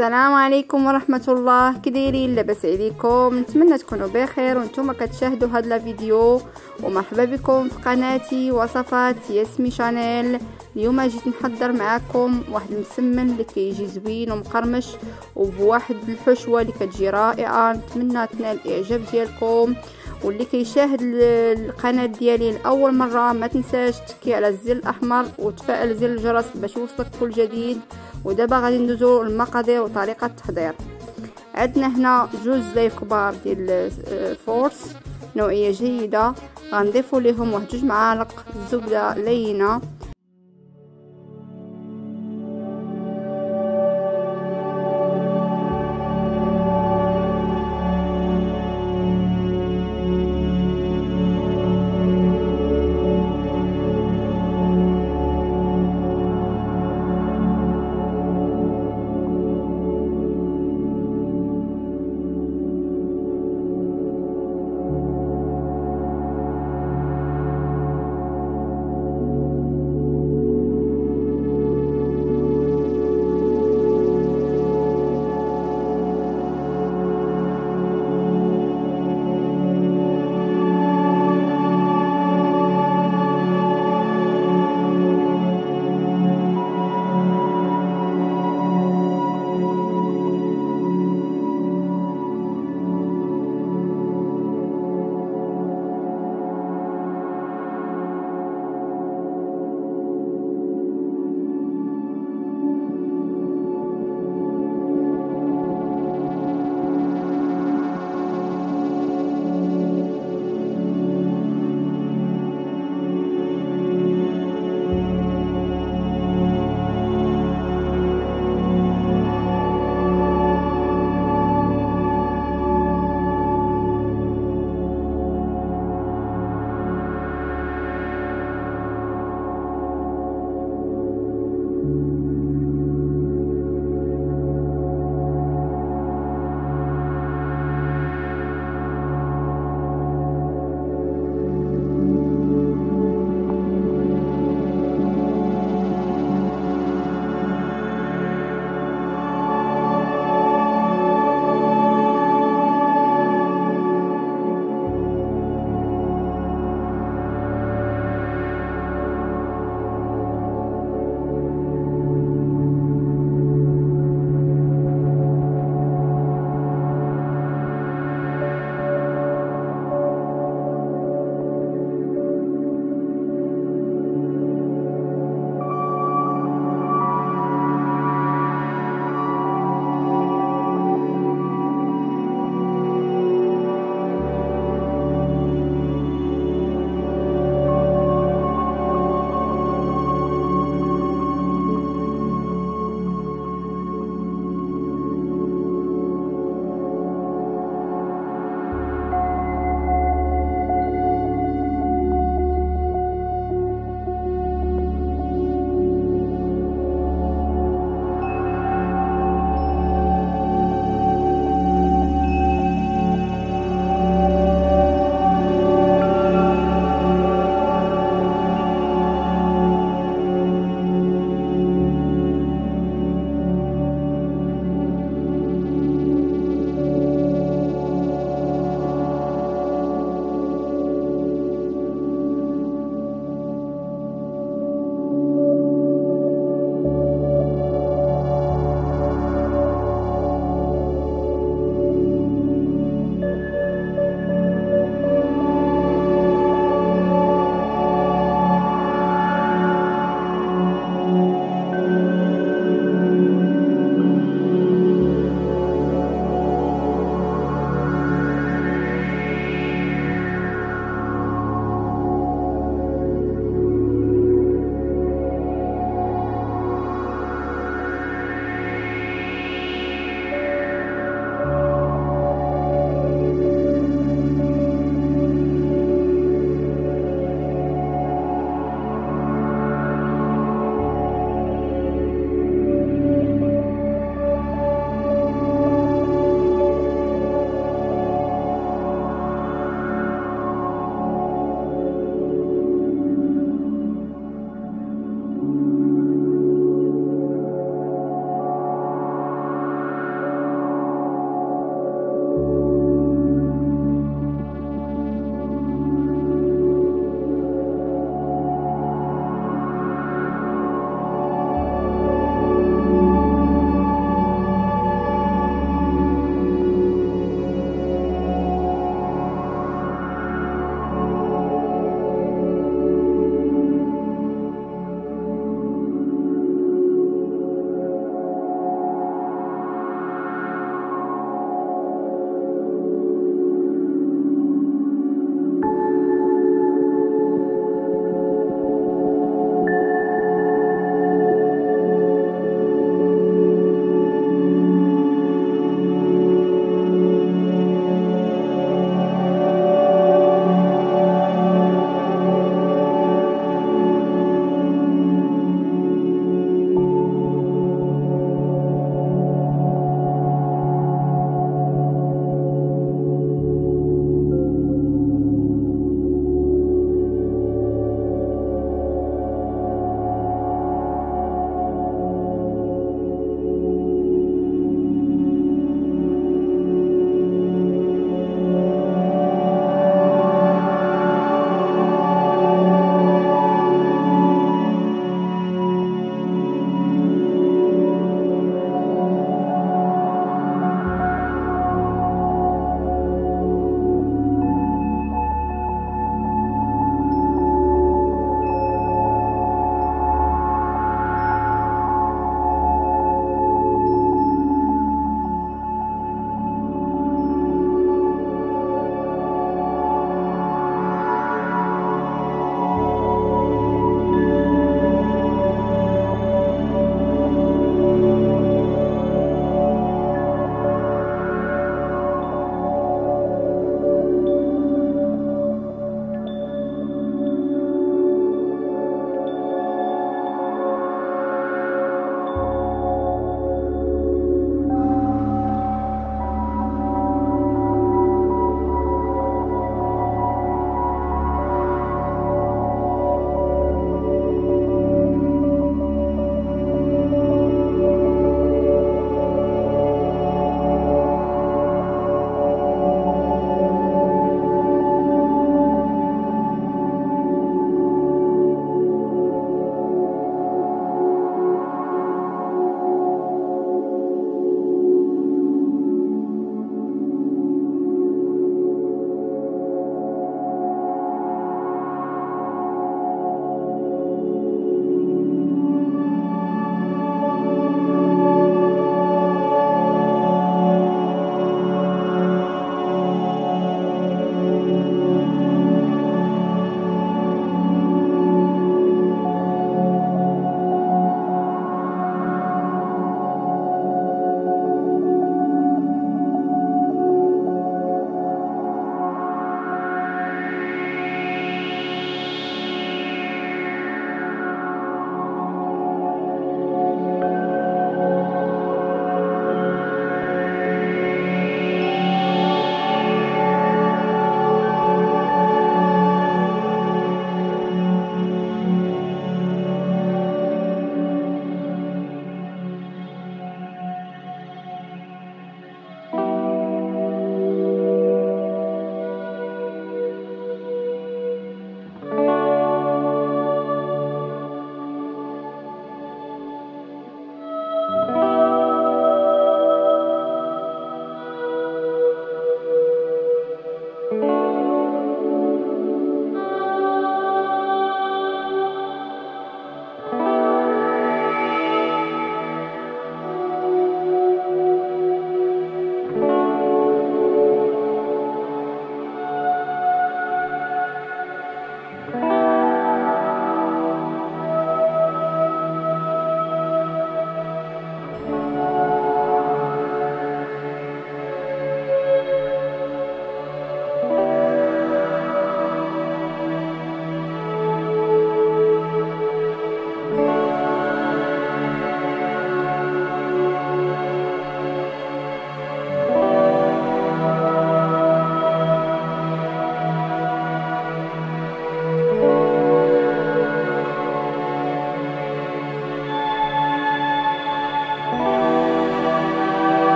السلام عليكم ورحمة الله. كديرين لاباس عليكم نتمنى تكونوا بخير وأنتم كتشاهدوا هذا الفيديو ومرحبا بكم في قناتي وصفات ياسمي شانيل. اليوم جيت نحضر معاكم واحد المسمن اللي كيجي زوين ومقرمش وبواحد الحشوة اللي كتجي رائعة. نتمنى تنال الإعجاب ديالكم. واللي كيشاهد القناة ديالي لأول مرة ما تنساش تكي على الزر الأحمر وتفعل زر الجرس باش يوصلك كل جديد. ودابا غادي ندوزو المقادير وطريقة التحضير. عندنا هنا جوج زلايف كبار ديال فورس نوعية جيدة. غنضيفو ليهم واحد جوج معالق زبدة لينة.